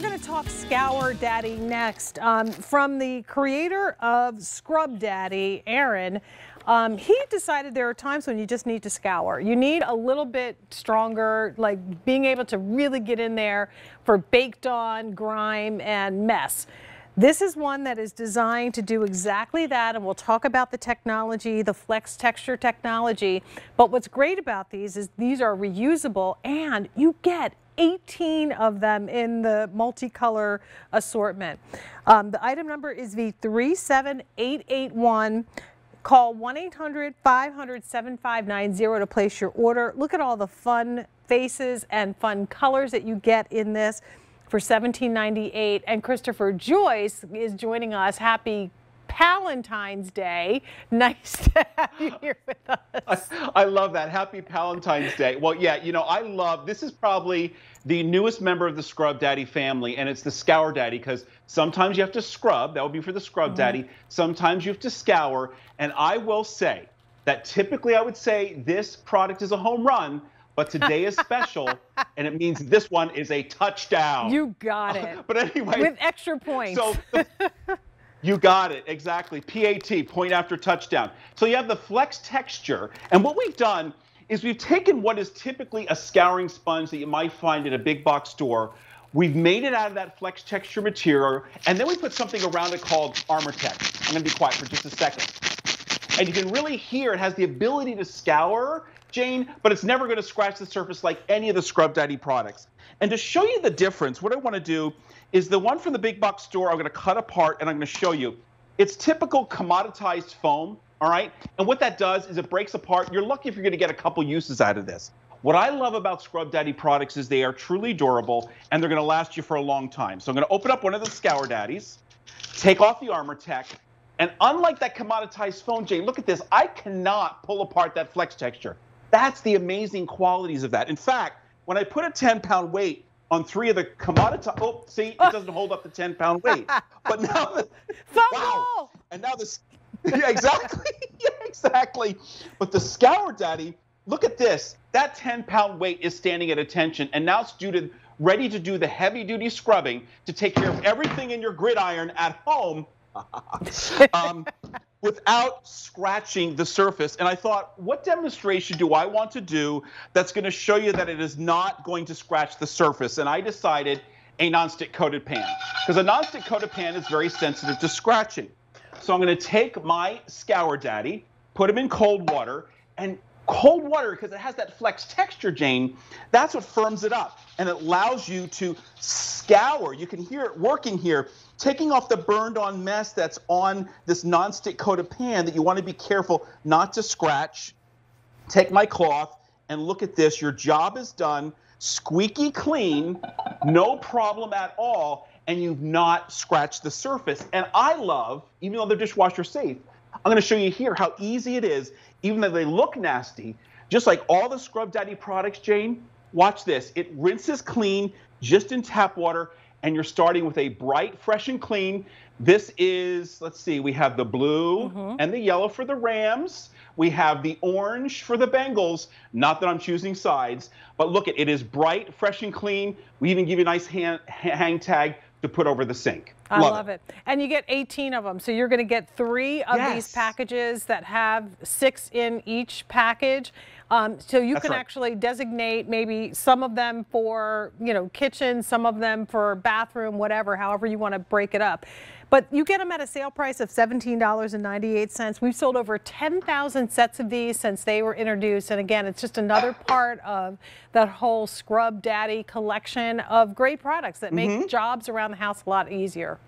we're going to talk Scour Daddy next. Um, from the creator of Scrub Daddy, Aaron, um, he decided there are times when you just need to scour. You need a little bit stronger, like being able to really get in there for baked on, grime, and mess. This is one that is designed to do exactly that, and we'll talk about the technology, the flex texture technology. But what's great about these is these are reusable, and you get 18 of them in the multicolor assortment. Um, the item number is V37881. Call 1-800-500-7590 to place your order. Look at all the fun faces and fun colors that you get in this for $17.98. And Christopher Joyce is joining us. Happy Valentine's Day. Nice to have you here with us. I, I, love that. Happy Valentine's Day. Well, yeah, you know, I love this is probably the newest member of the Scrub Daddy family, and it's the Scour Daddy because sometimes you have to scrub. That would be for the Scrub mm -hmm. Daddy. Sometimes you have to scour. And I will say that typically I would say this product is a home run, but today is special, and it means this one is a touchdown. You got it. but anyway. With extra points. So. You got it, exactly. PAT, point after touchdown. So you have the flex texture. And what we've done is we've taken what is typically a scouring sponge that you might find at a big box store. We've made it out of that flex texture material, and then we put something around it called Armortex. I'm gonna be quiet for just a second. And you can really hear it has the ability to scour, Jane, but it's never gonna scratch the surface like any of the Scrub Daddy products. And to show you the difference, what I wanna do is the one from the big box store I'm gonna cut apart and I'm gonna show you. It's typical commoditized foam, all right? And what that does is it breaks apart. You're lucky if you're gonna get a couple uses out of this. What I love about Scrub Daddy products is they are truly durable and they're gonna last you for a long time. So I'm gonna open up one of the Scour Daddies, take off the Armortec, and unlike that commoditized phone, Jay, look at this. I cannot pull apart that flex texture. That's the amazing qualities of that. In fact, when I put a 10 pound weight on three of the commoditized, Oh, see, it doesn't hold up the 10 pound weight. But now the wow, and now this, yeah, exactly, yeah, exactly. But the Scour Daddy, look at this. That 10 pound weight is standing at attention, and now it's due to ready to do the heavy duty scrubbing to take care of everything in your gridiron at home. um, without scratching the surface. And I thought, what demonstration do I want to do that's going to show you that it is not going to scratch the surface? And I decided a nonstick coated pan because a nonstick coated pan is very sensitive to scratching. So I'm going to take my Scour Daddy, put him in cold water, and cold water, because it has that flex texture, Jane, that's what firms it up and it allows you to scour. You can hear it working here, taking off the burned on mess that's on this nonstick coated pan that you want to be careful not to scratch. Take my cloth and look at this. Your job is done, squeaky clean, no problem at all, and you've not scratched the surface. And I love, even though they're dishwasher safe, I'm going to show you here how easy it is, even though they look nasty, just like all the Scrub Daddy products, Jane, watch this. It rinses clean just in tap water, and you're starting with a bright, fresh, and clean. This is, let's see, we have the blue mm -hmm. and the yellow for the Rams. We have the orange for the Bengals. Not that I'm choosing sides, but look at it is bright, fresh, and clean. We even give you a nice hand, hang tag to put over the sink. I love, love it. it. And you get 18 of them. So you're going to get three of yes. these packages that have six in each package. Um, so you That's can right. actually designate maybe some of them for, you know, kitchen, some of them for bathroom, whatever, however you want to break it up. But you get them at a sale price of $17.98. We've sold over 10,000 sets of these since they were introduced. And again, it's just another part of that whole Scrub Daddy collection of great products that make mm -hmm. jobs around the house a lot easier.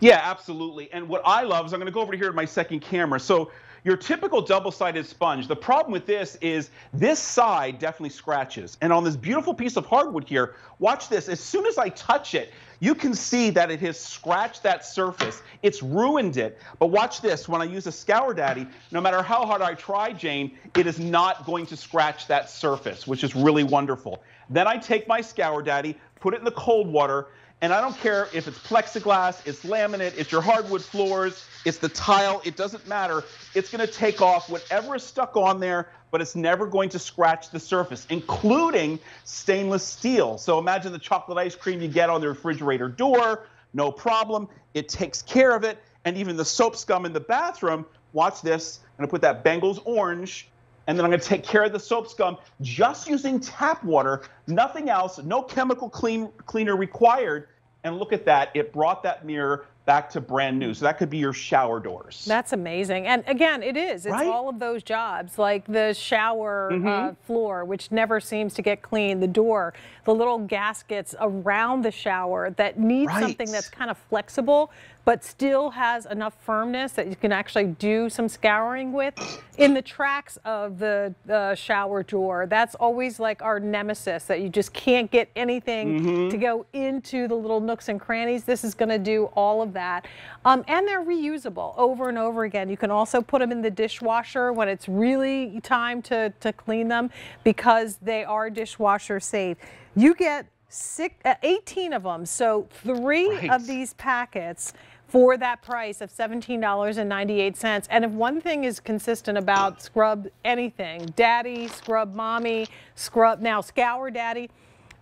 Yeah, absolutely. And what I love is I'm going to go over here to my second camera. So your typical double-sided sponge, the problem with this is this side definitely scratches. And on this beautiful piece of hardwood here, watch this. As soon as I touch it, you can see that it has scratched that surface. It's ruined it. But watch this. When I use a Scour Daddy, no matter how hard I try, Jane, it is not going to scratch that surface, which is really wonderful. Then I take my Scour Daddy, put it in the cold water, and I don't care if it's plexiglass, it's laminate, it's your hardwood floors, it's the tile, it doesn't matter. It's going to take off whatever is stuck on there, but it's never going to scratch the surface, including stainless steel. So imagine the chocolate ice cream you get on the refrigerator door, no problem. It takes care of it. And even the soap scum in the bathroom, watch this. I'm gonna put that Bengals orange and then I'm going to take care of the soap scum just using tap water, nothing else, no chemical clean, cleaner required. And look at that, it brought that mirror back to brand new. So that could be your shower doors. That's amazing. And again, it is. It's right? all of those jobs, like the shower mm -hmm. uh, floor, which never seems to get clean, the door, the little gaskets around the shower that need right. something that's kind of flexible but still has enough firmness that you can actually do some scouring with. In the tracks of the shower door, that's always like our nemesis that you just can't get anything mm -hmm. to go into the little nooks and crannies. This is going to do all of that. Um, and they're reusable over and over again. You can also put them in the dishwasher when it's really time to, to clean them because they are dishwasher safe. You get six, uh, 18 of them. So three right. of these packets for that price of $17.98. And if one thing is consistent about scrub anything, daddy, scrub mommy, scrub now scour daddy,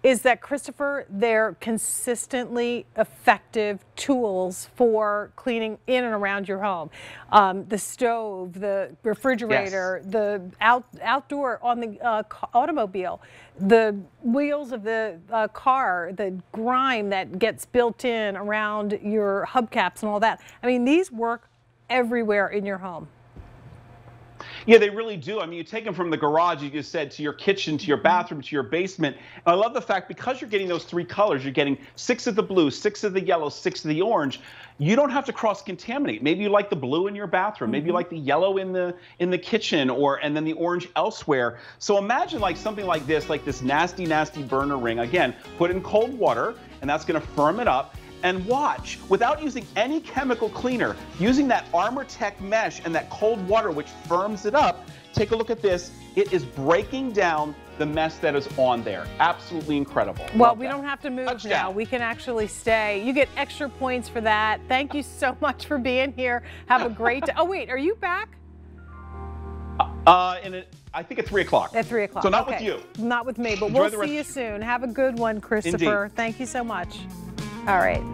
is that Christopher, they're consistently effective tools for cleaning in and around your home. Um, the stove, the refrigerator, yes. the out, outdoor on the uh, automobile, the wheels of the uh, car, the grime that gets built in around your hubcaps and all that. I mean, these work everywhere in your home. Yeah, they really do. I mean, you take them from the garage, you just said, to your kitchen, to your mm-hmm. bathroom, to your basement. And I love the fact because you're getting those three colors, you're getting six of the blue, six of the yellow, six of the orange. You don't have to cross contaminate. Maybe you like the blue in your bathroom, maybe you mm-hmm. like the yellow in the in the kitchen, or and then the orange elsewhere. So imagine like something like this, like this nasty, nasty burner ring. Again, put in cold water, and that's going to firm it up and watch without using any chemical cleaner, using that Armor-Tech mesh and that cold water which firms it up. Take a look at this. It is breaking down the mess that is on there. Absolutely incredible. Well, Love we that. don't have to move Touchdown. now. We can actually stay. You get extra points for that. Thank you so much for being here. Have a great day. Oh, wait, are you back? Uh, uh in a, I think at 3 o'clock. At 3 o'clock. So not okay. with you. Not with me, but Enjoy we'll see you soon. Have a good one, Christopher. Indeed. Thank you so much. All right.